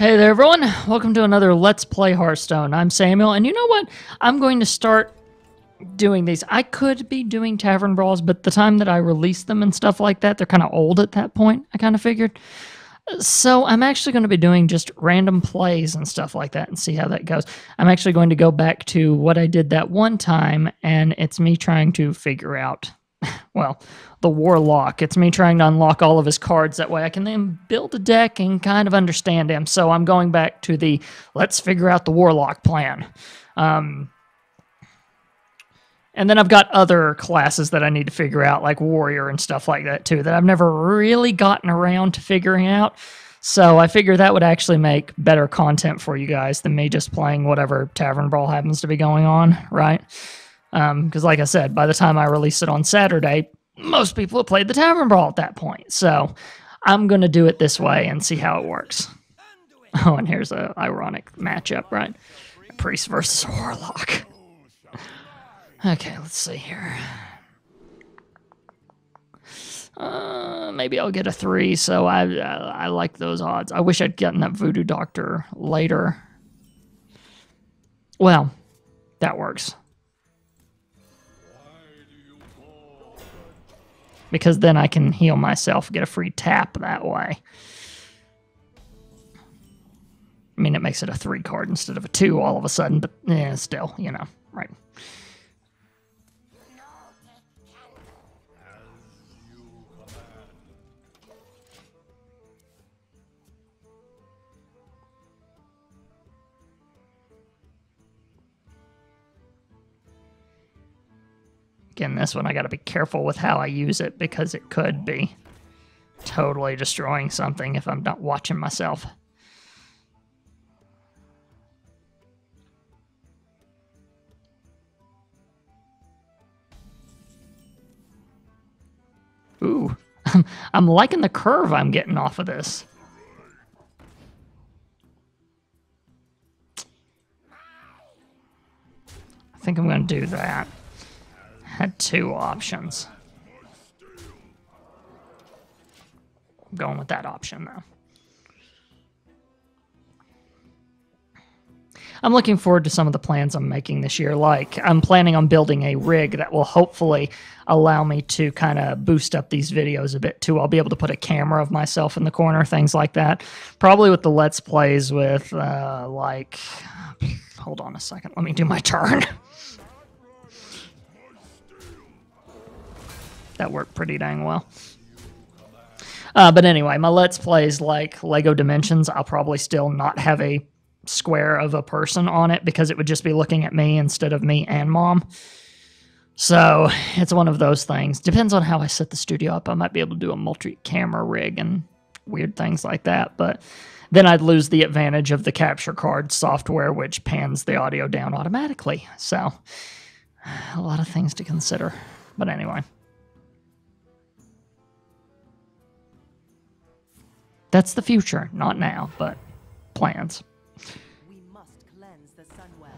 Hey there, everyone. Welcome to another Let's Play Hearthstone. I'm Samuel, and you know what? I'm going to start doing these. I could be doing Tavern Brawls, but the time that I release them and stuff like that, they're kind of old at that point, I kind of figured. So I'm actually going to be doing just random plays and stuff like that and see how that goes. I'm actually going to go back to what I did that one time, and it's me trying to figure out, well, the Warlock. It's me trying to unlock all of his cards. That way I can then build a deck and kind of understand him. So I'm going back to the let's figure out the Warlock plan. Um, and then I've got other classes that I need to figure out, like Warrior and stuff like that, too, that I've never really gotten around to figuring out. So I figure that would actually make better content for you guys than me just playing whatever Tavern Brawl happens to be going on, right? Because, um, like I said, by the time I release it on Saturday, most people have played the Tavern Brawl at that point. So I'm going to do it this way and see how it works. Oh, and here's a ironic matchup, right? Priest versus Warlock. Okay, let's see here. Uh, maybe I'll get a three, so I, I, I like those odds. I wish I'd gotten that Voodoo Doctor later. Well, that works. Because then I can heal myself, get a free tap that way. I mean, it makes it a three card instead of a two all of a sudden, but yeah, still, you know, right. Again, this one I got to be careful with how I use it because it could be totally destroying something if I'm not watching myself. Ooh, I'm liking the curve I'm getting off of this. I think I'm going to do that had two options. I'm going with that option though. I'm looking forward to some of the plans I'm making this year. Like, I'm planning on building a rig that will hopefully allow me to kind of boost up these videos a bit too. I'll be able to put a camera of myself in the corner, things like that. Probably with the Let's Plays with, uh, like, hold on a second, let me do my turn. that worked pretty dang well. Uh, but anyway, my Let's Plays like Lego Dimensions, I'll probably still not have a square of a person on it because it would just be looking at me instead of me and mom. So it's one of those things. Depends on how I set the studio up. I might be able to do a multi camera rig and weird things like that. But then I'd lose the advantage of the capture card software, which pans the audio down automatically. So a lot of things to consider. But anyway. That's the future, not now, but plans. We must cleanse the Sunwell.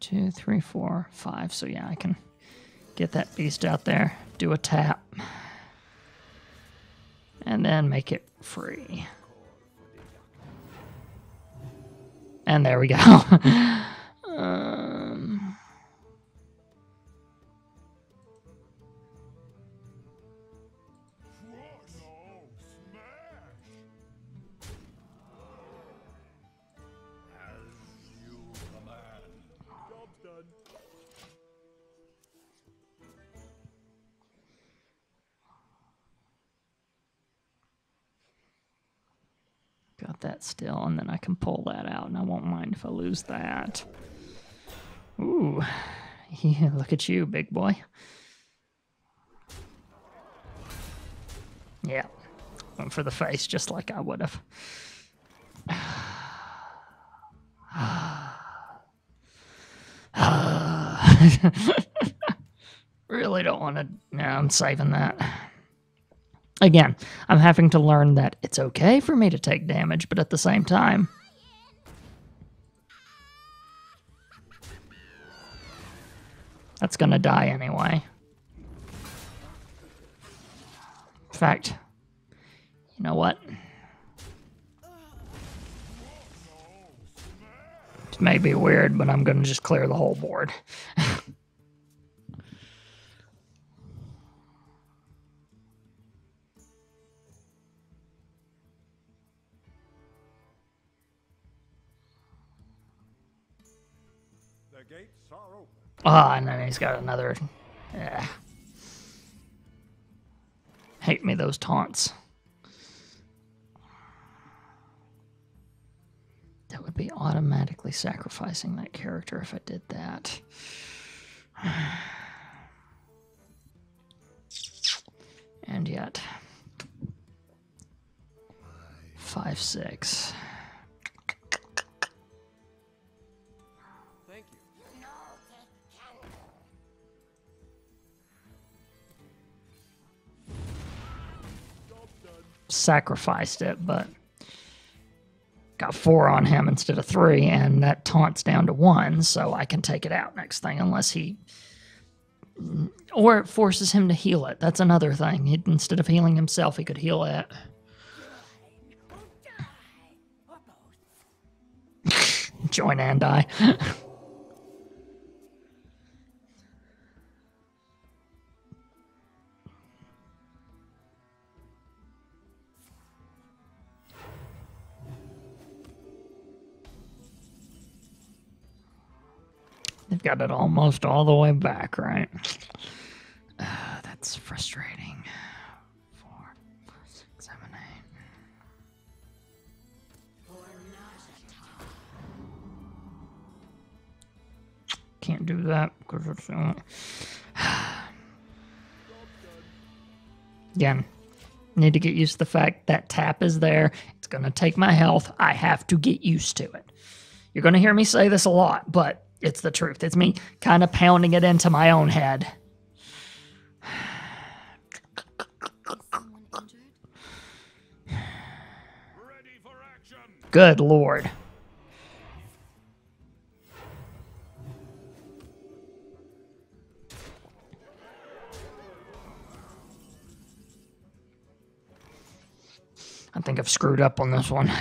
Two, three, four, five. So yeah, I can get that beast out there, do a tap, and then make it free. And there we go. um, that still, and then I can pull that out, and I won't mind if I lose that. Ooh, yeah, look at you, big boy. Yeah, went for the face just like I would have. really don't want to. No, I'm saving that. Again, I'm having to learn that it's okay for me to take damage, but at the same time, That's gonna die anyway. In fact, you know what? It may be weird, but I'm gonna just clear the whole board. Ah, and then he's got another. Yeah. Hate me those taunts. That would be automatically sacrificing that character if I did that. And yet. Five, six. Sacrificed it, but got four on him instead of three, and that taunts down to one, so I can take it out next thing, unless he. Or it forces him to heal it. That's another thing. He, instead of healing himself, he could heal it. Join and die. They've got it almost all the way back, right? Uh, that's frustrating. Four, six, seven, eight. Can't do that because it's Again, need to get used to the fact that tap is there. It's going to take my health. I have to get used to it. You're going to hear me say this a lot, but it's the truth. It's me kind of pounding it into my own head. Good lord. I think I've screwed up on this one. In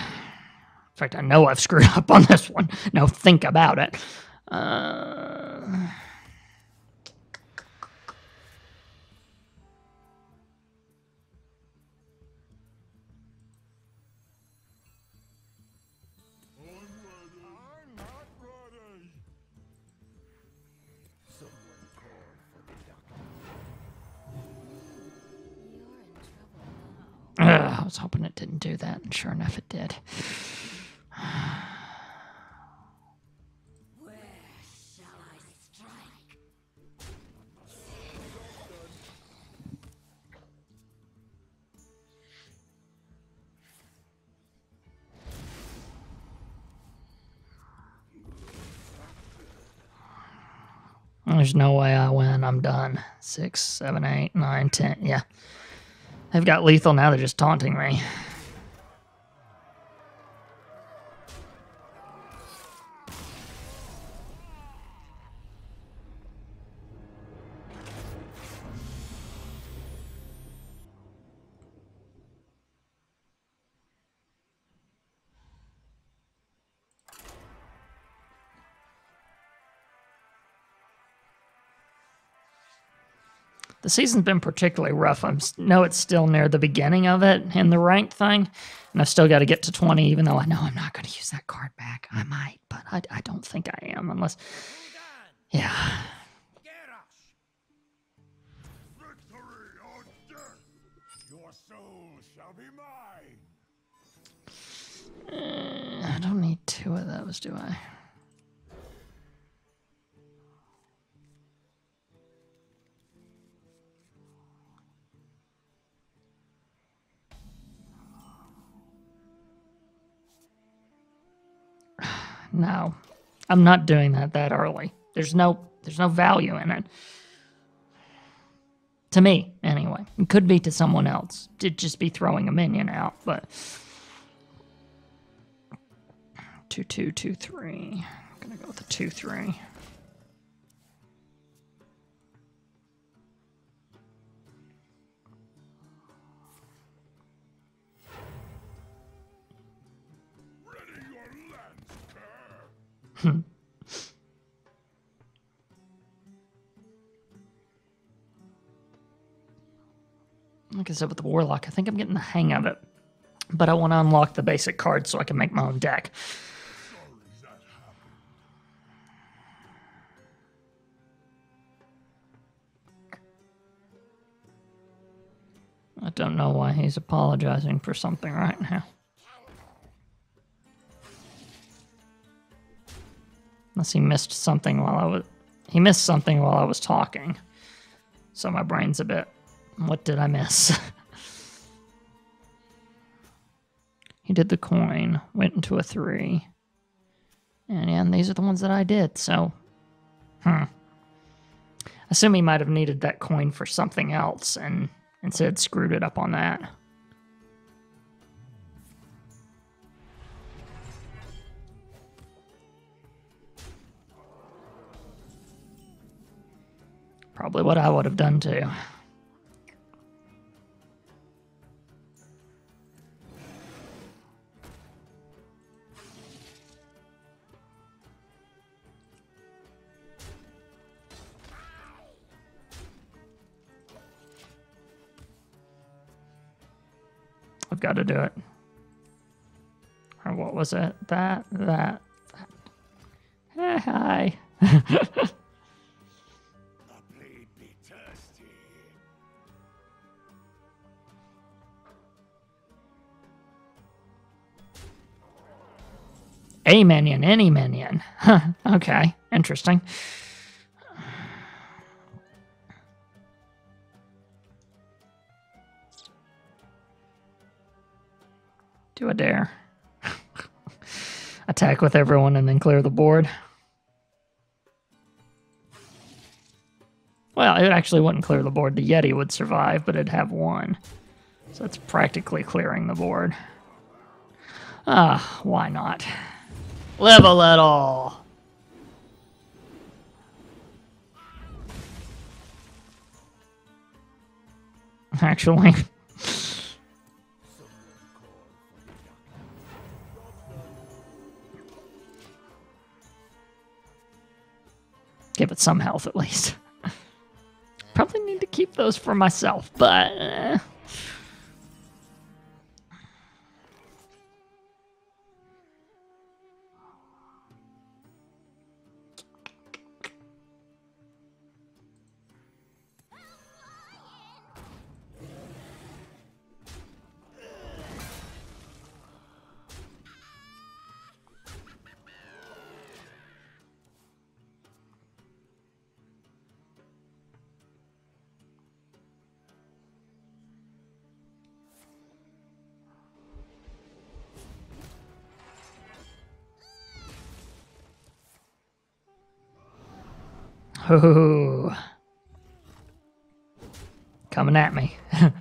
fact, I know I've screwed up on this one. Now think about it. Uh, I was hoping it didn't do that, and sure enough, it did. There's no way I win. I'm done. Six, seven, eight, nine, ten. Yeah. They've got lethal now. They're just taunting me. The season's been particularly rough. I know it's still near the beginning of it in the ranked thing, and I've still got to get to 20, even though I know I'm not going to use that card back. I might, but I, I don't think I am, unless. Yeah. Mine. I don't need two of those, do I? No, I'm not doing that that early. There's no, there's no value in it. To me, anyway. It could be to someone else. It'd just be throwing a minion out, but two, two, two, three. I'm gonna go with the two, three. like I said with the Warlock, I think I'm getting the hang of it. But I want to unlock the basic cards so I can make my own deck. I don't know why he's apologizing for something right now. Unless he missed something while I was. He missed something while I was talking. So my brain's a bit. What did I miss? he did the coin, went into a three. And yeah, and these are the ones that I did, so. Hmm. I assume he might have needed that coin for something else and instead screwed it up on that. Probably what I would have done too. I've got to do it. Or what was it? That, that, that. Hi. A minion, any minion. Huh, okay, interesting. Do a dare. Attack with everyone and then clear the board. Well, it actually wouldn't clear the board. The Yeti would survive, but it'd have one. So it's practically clearing the board. Ah, why not? Live a little. Actually, give it some health at least. Probably need to keep those for myself, but. Eh. Ooh. Coming at me.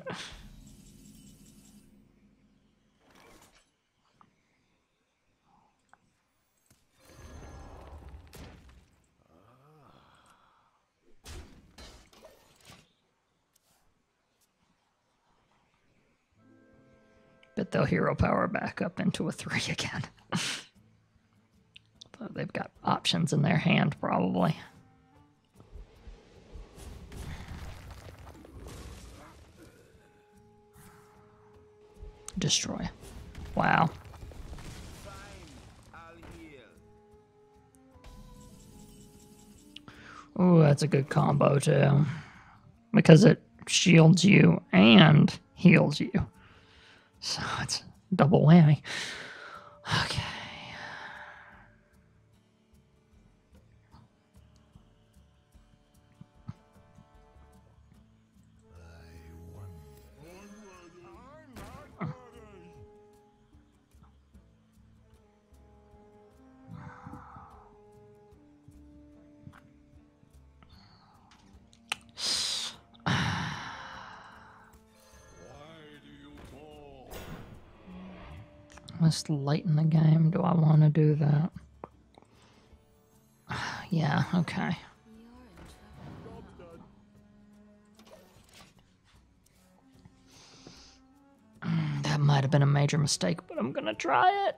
but they'll hero power back up into a three again. they've got options in their hand, probably. Destroy. Wow. Oh, that's a good combo too. Because it shields you and heals you. So it's double whammy. Okay. Let's lighten the game. Do I want to do that? Yeah, okay. Mm, That might have been a major mistake, but I'm gonna try it.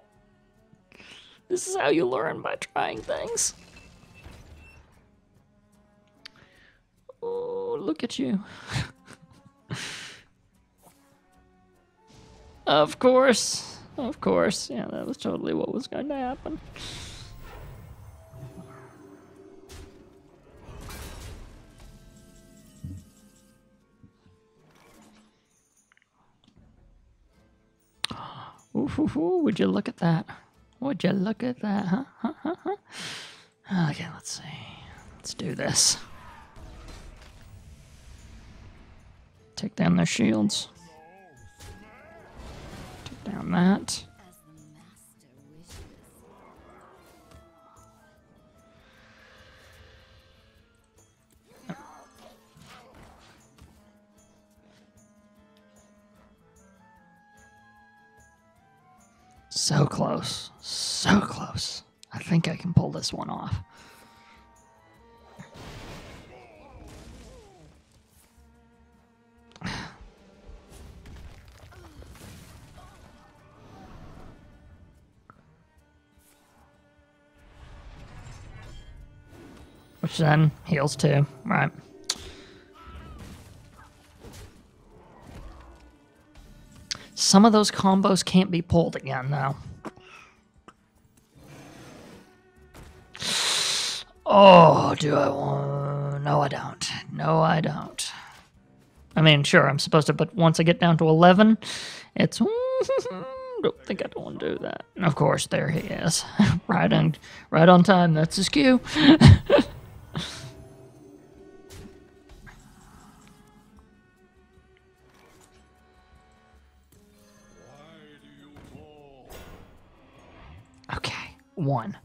This is how you learn by trying things. Oh, look at you. of course. Of course. Yeah, that was totally what was going to happen. Ooh, ooh, ooh, would you look at that? Would you look at that, huh? huh, huh, huh? Okay, let's see. Let's do this. Take down their shields. Down that. So close. So close. I think I can pull this one off. Then heals too, right? Some of those combos can't be pulled again, though. Oh, do I want? No, I don't. No, I don't. I mean, sure, I'm supposed to, but once I get down to 11, it's. don't think I don't want to do that. And of course, there he is, right on, right on time. That's his cue. One.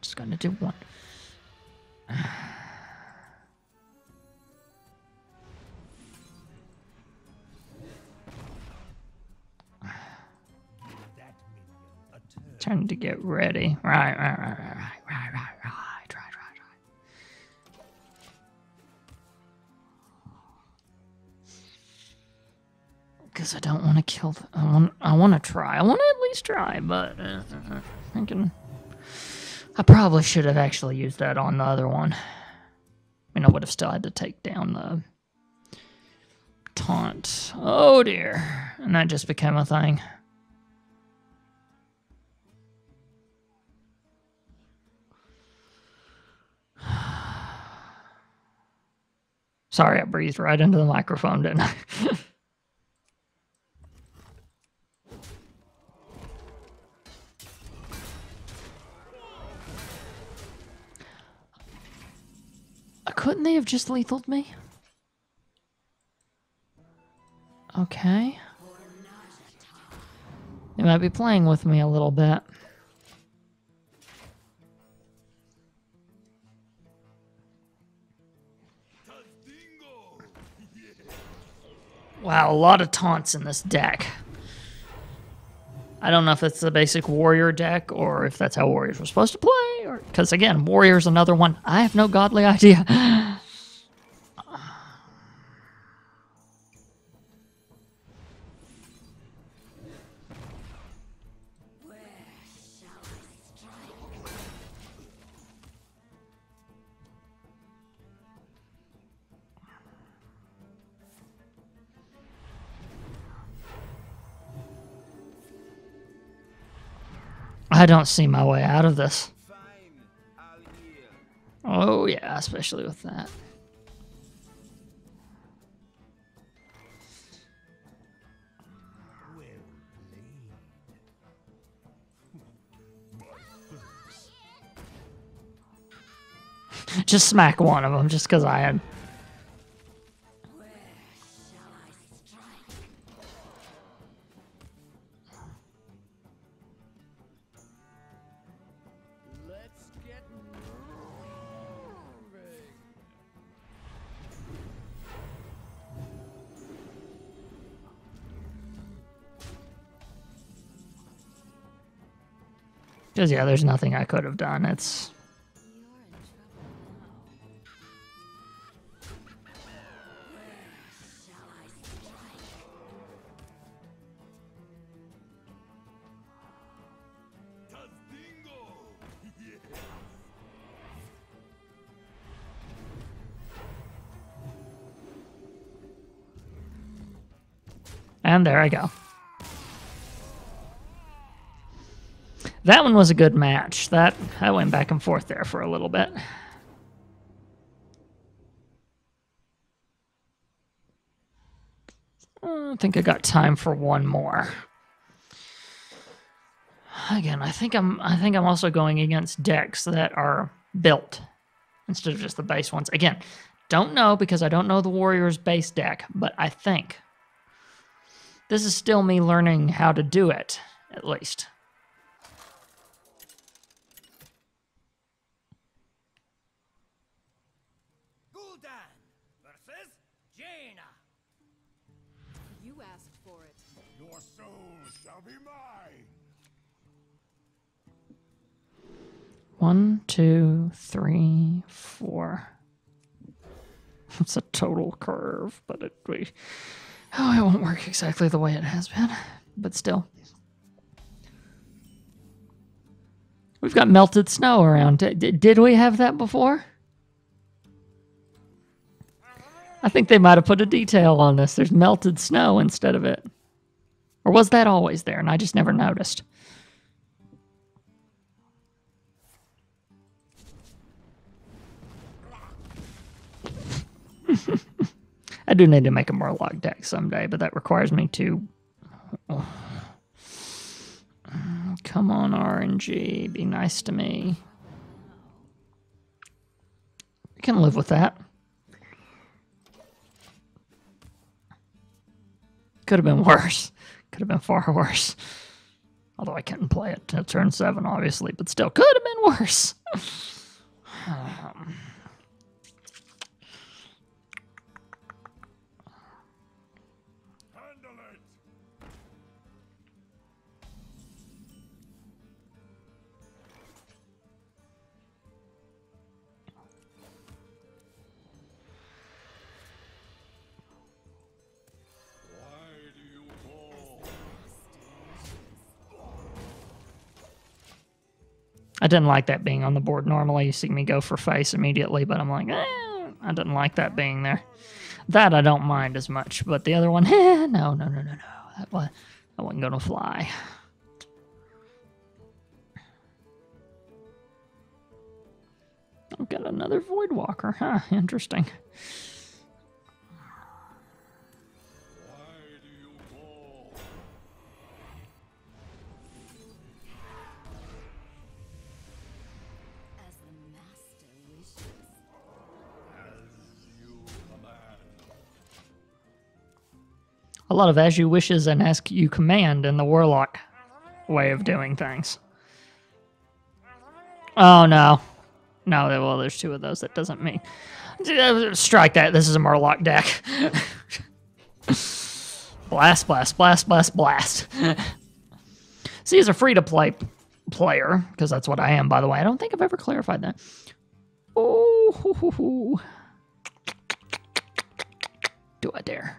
Just gonna do one. Trying to get ready. Right, right, right, right, right, right, right, right, right, right, right. Because I don't want to kill. The, I want. I want to try. I want to at least try, but uh, thinking. I probably should have actually used that on the other one. I mean, I would have still had to take down the taunt. Oh dear, and that just became a thing. Sorry, I breathed right into the microphone, didn't I? just lethaled me? Okay. They might be playing with me a little bit. Wow, a lot of taunts in this deck. I don't know if it's the basic warrior deck or if that's how warriors were supposed to play, because again, warrior's another one. I have no godly idea. I don't see my way out of this. Oh yeah, especially with that. just smack one of them, just because I had. Because, yeah, there's nothing I could have done. It's... And there I go. That one was a good match. That I went back and forth there for a little bit. I think I got time for one more. Again, I think I'm I think I'm also going against decks that are built instead of just the base ones. Again, don't know because I don't know the Warriors base deck, but I think this is still me learning how to do it, at least. One, two, three, four. It's a total curve, but it we oh, it won't work exactly the way it has been, but still. We've got melted snow around. Did we have that before? I think they might have put a detail on this. There's melted snow instead of it. Or was that always there and I just never noticed? I do need to make a Murloc deck someday, but that requires me to. Come on, RNG. Be nice to me. I can live with that. Could have been worse. Could have been far worse. Although I couldn't play it till turn seven, obviously, but still could have been worse. Um, I didn't like that being on the board. Normally, you see me go for face immediately, but I'm like, eh, I didn't like that being there. That I don't mind as much, but the other one, eh, no, no, no, no, no. That was that wasn't gonna fly. I've got another Void Walker, huh? Interesting. Lot of as you wishes and ask you command in the Warlock way of doing things. Oh no. No, well, there's two of those. That doesn't mean. Strike that. This is a Murloc deck. blast, blast, blast, blast, blast. See, as a free to play player, because that's what I am, by the way, I don't think I've ever clarified that. Oh, do I dare?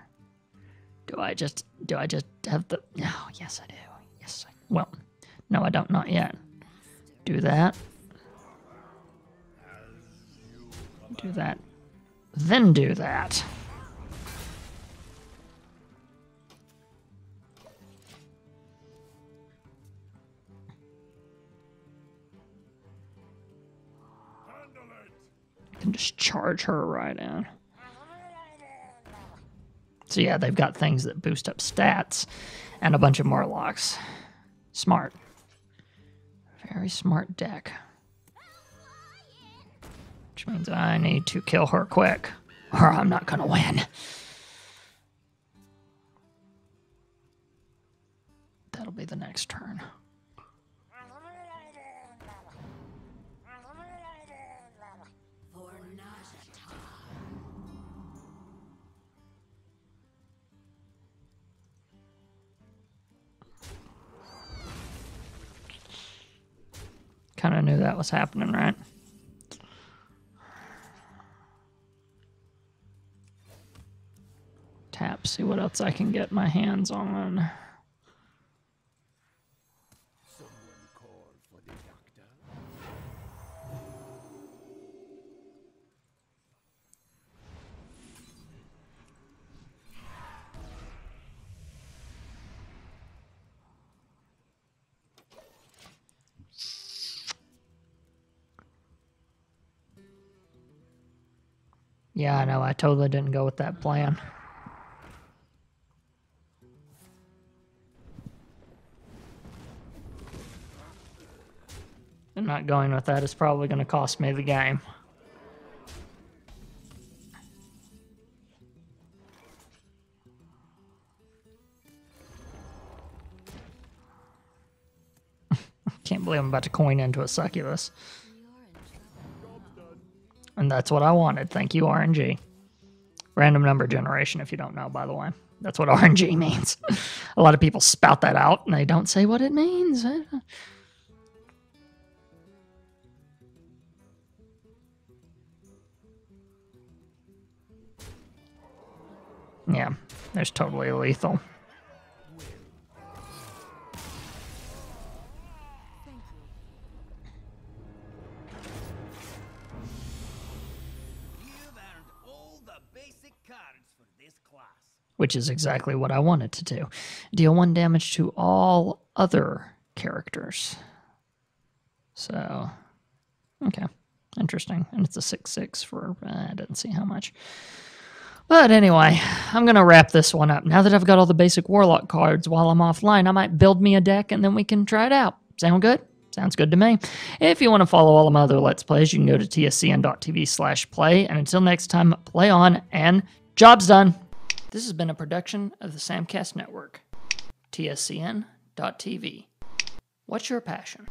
Do I just do I just have the No, yes I do. Yes I well no I don't not yet. Do that. Do that. Then do that. Can just charge her right in. So yeah, they've got things that boost up stats and a bunch of Murlocs. Smart. Very smart deck. Which means I need to kill her quick, or I'm not gonna win. That'll be the next turn. Kind of knew that was happening, right? Tap, see what else I can get my hands on. Yeah, I know. I totally didn't go with that plan. And not going with that is probably going to cost me the game. Can't believe I'm about to coin into a succubus. And that's what I wanted. Thank you, RNG. Random number generation, if you don't know, by the way. That's what RNG means. a lot of people spout that out and they don't say what it means. Yeah, there's totally lethal. Which is exactly what I wanted to do. Deal one damage to all other characters. So, okay, interesting. And it's a 6 6 for, uh, I didn't see how much. But anyway, I'm going to wrap this one up. Now that I've got all the basic Warlock cards while I'm offline, I might build me a deck and then we can try it out. Sound good? Sounds good to me. If you want to follow all of my other Let's Plays, you can go to tscn.tv slash play. And until next time, play on and job's done. This has been a production of the Samcast Network. tscn.tv. What's your passion?